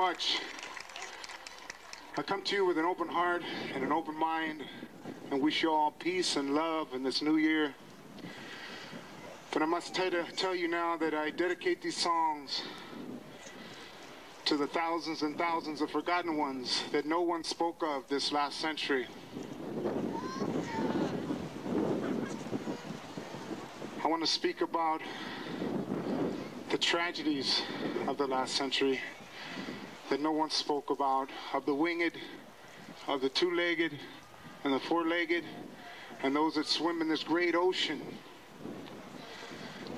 much. I come to you with an open heart and an open mind and wish you all peace and love in this new year. But I must tell, tell you now that I dedicate these songs to the thousands and thousands of forgotten ones that no one spoke of this last century. I want to speak about the tragedies of the last century that no one spoke about, of the winged, of the two-legged, and the four-legged, and those that swim in this great ocean.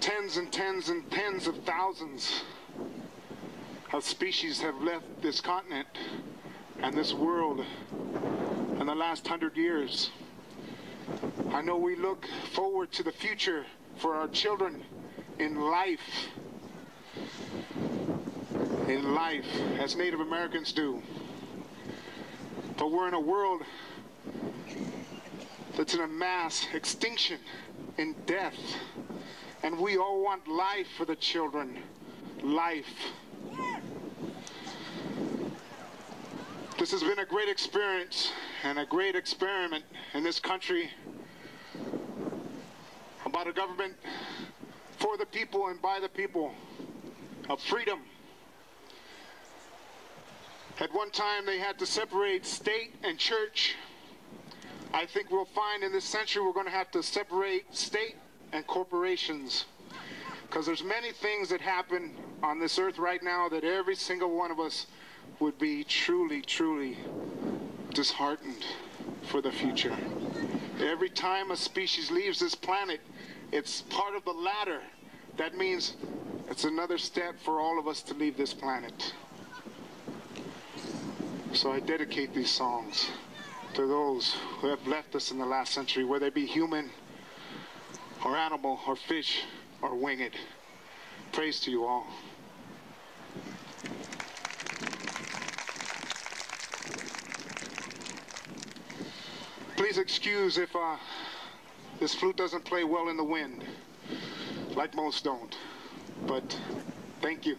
Tens and tens and tens of thousands of species have left this continent and this world in the last hundred years. I know we look forward to the future for our children in life. In life, as Native Americans do. But we're in a world that's in a mass extinction in death. And we all want life for the children. Life. This has been a great experience and a great experiment in this country about a government for the people and by the people of freedom. At one time, they had to separate state and church. I think we'll find in this century we're going to have to separate state and corporations. Because there's many things that happen on this earth right now that every single one of us would be truly, truly disheartened for the future. Every time a species leaves this planet, it's part of the ladder. That means it's another step for all of us to leave this planet. So I dedicate these songs to those who have left us in the last century, whether they be human or animal or fish or winged. Praise to you all. Please excuse if uh, this flute doesn't play well in the wind, like most don't. But thank you.